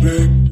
Big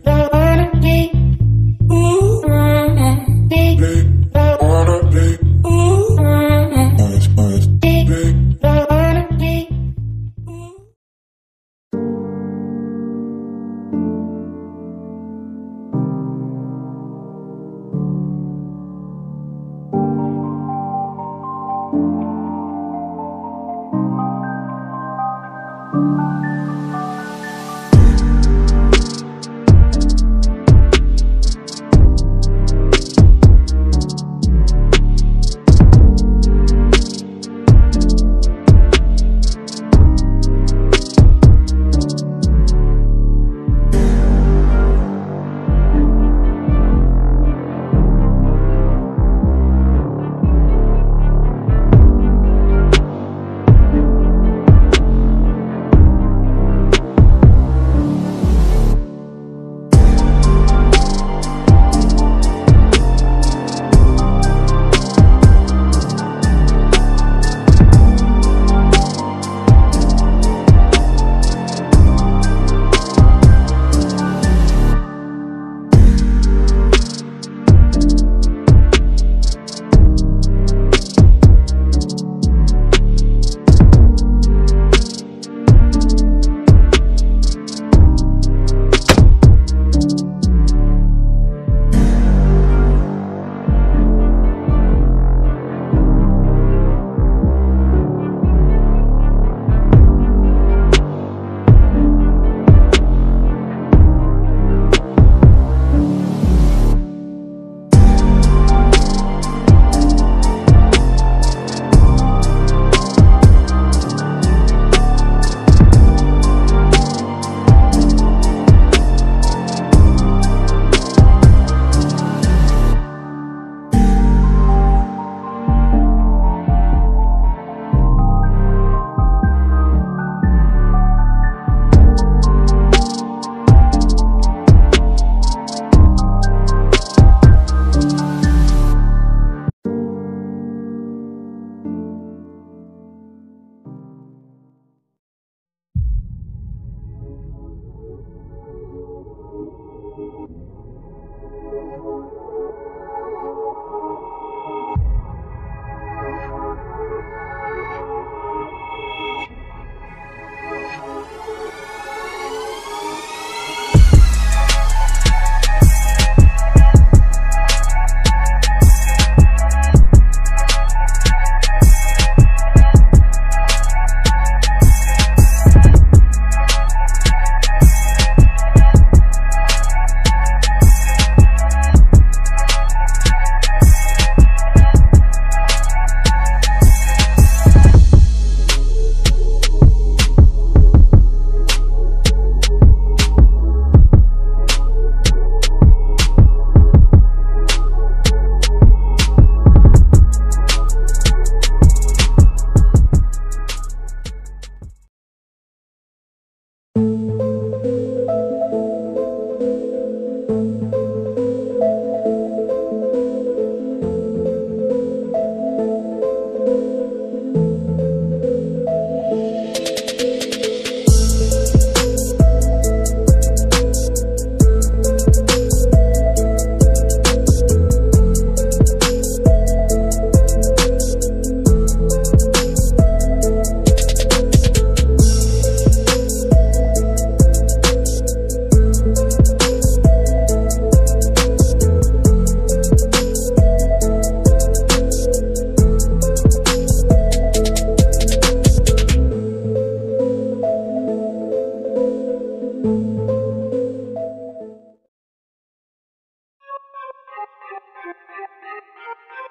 Thank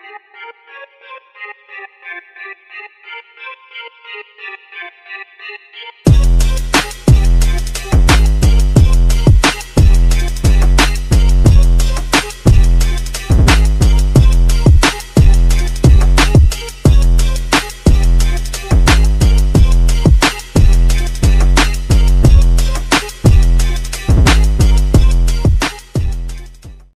you.